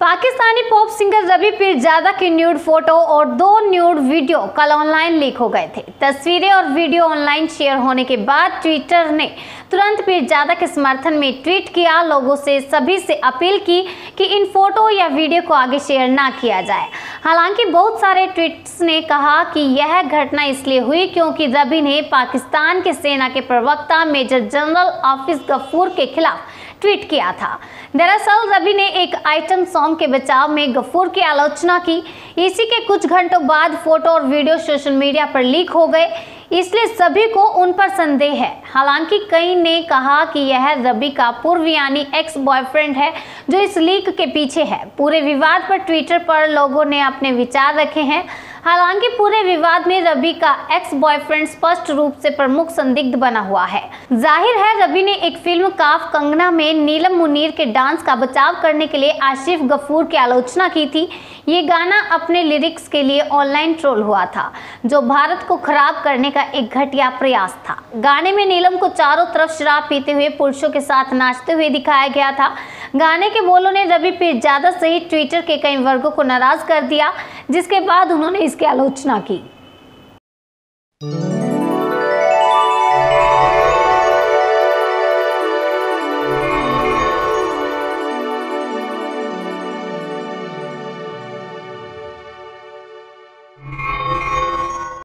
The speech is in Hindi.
पाकिस्तानी पॉप सिंगर रवि पीरजादा की न्यूड फ़ोटो और दो न्यूड वीडियो कल ऑनलाइन लीक हो गए थे। तस्वीरें और वीडियो ऑनलाइन शेयर होने के बाद ट्विटर ने तुरंत पीरजादा के समर्थन में ट्वीट किया। लोगों से, सभी से अपील की कि इन फ़ोटो या वीडियो को आगे शेयर ना किया जाए। हालाँकि बहुत सारे ट्वीट्स ने कहा कि यह घटना इसलिए हुई क्योंकि रवि ने पाकिस्तान के सेना के प्रवक्ता मेजर जनरल आफिस गफूर के खिलाफ ट्वीट किया था। दरअसल, रवि ने एक आइटम सॉन्ग के बचाव में गफूर की आलोचना की। इसी के कुछ घंटों बाद फ़ोटो और वीडियो सोशल मीडिया पर लीक हो गए। इसलिए सभी को उन पर संदेह है। हालाँकि, कई ने कहा कि यह रवि का पूर्व यानी एक्स बॉयफ्रेंड है, जो इस लीक के पीछे है। पूरे विवाद पर ट्विटर पर लोगों ने अपने विचार रखे हैं। हालाँकि पूरे विवाद में रवि का एक्स बॉयफ्रेंड स्पष्ट रूप से प्रमुख संदिग्ध बना हुआ है। ज़ाहिर है, रवि ने एक फ़िल्म काफ कंगना में नीलम मुनीर के डांस का बचाव करने के लिए आशिफ गफूर की आलोचना की थी। ये गाना अपने लिरिक्स के लिए ऑनलाइन ट्रोल हुआ था, जो भारत को खराब करने का एक घटिया प्रयास था। गाने में नीलम को चारों तरफ़ शराब पीते हुए पुरुषों के साथ नाचते हुए दिखाया गया था गाने के बोलों ने रवि पीरजादा सहित ट्विटर के कई वर्गों को नाराज़ कर दिया, जिसके बाद उन्होंने इसकी आलोचना की।